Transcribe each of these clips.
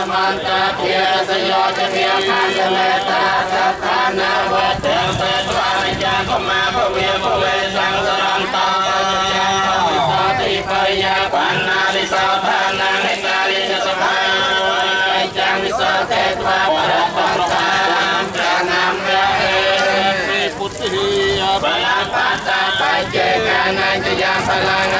សមន្តភាសយោទិយាខានមេតាសត្តានាវតេសេត្វានិយាកមាភវេភវេសង្សរន្តោសតិបយាបណ្ណារិសោថានានិការិចសភ័យចាំវិសោតេត្វាបរតន្តាប្រាណាមរហេពុទ្ធិបលបតាបច្ចេកានាចយាបលាងរហង្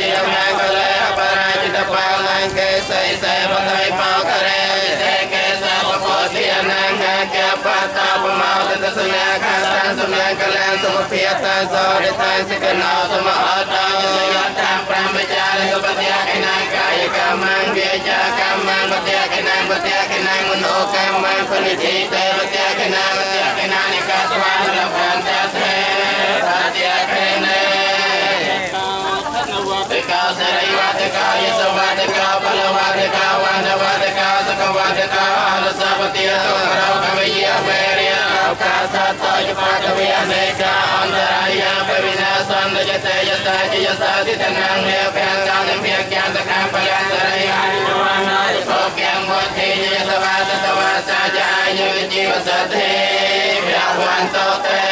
ជាមង្គលេអបរាជិតបាលាងកេសៃសេបតៃបោករេសេកេសបពោធានាងកេបតាបមោទសញ្ញាខាតាសមង្គលាសុភភិតាសោរិតាសិកណោសមអតោសយតាប្រមចារិកបតិយកេណាកាយកម្មងវាចាកម្មងបតិយកេណាបតិយកេណាមនោកម្មងពនិធិតេ កោសកវតិកោអលសពតិយទុករោកវិយវេរិយឱកាសតោយបាតវិអនេកាអន្តរាយបវិនាសន្តយតេយតាជយសាទិតនាងមេភៈកានិភិក្យតកាបលសរិយអរិយវណ្ណយសោក្យមវតិយសវាតតវាសាចាយុជីវសទ្ធិព្រះវន្តតេ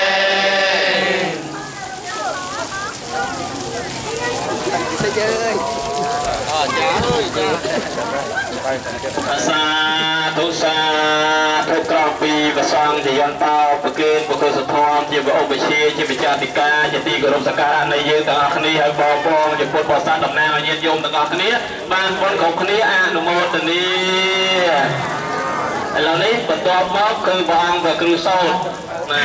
សាធុសាធុក្រំពីប្រសងជាយន្តោប្រគេនបុគ្គលសធមជាប្រឧបជាជាវិចាតិកាជាទីគោរពសក្ការៈនៃយើងទាំងអស់គ្នាហើយបងប្អូនជាពុទ្ធបរិស័ទតំណាងឲ្យញាតិញោមទាំងអស់គ្នាបានបុណ្យគ្រប់គ្នាអនុមោទនាឥឡូវនេះបន្ទាប់មកគឺព្រះអង្គព្រះគ្រូសោតណា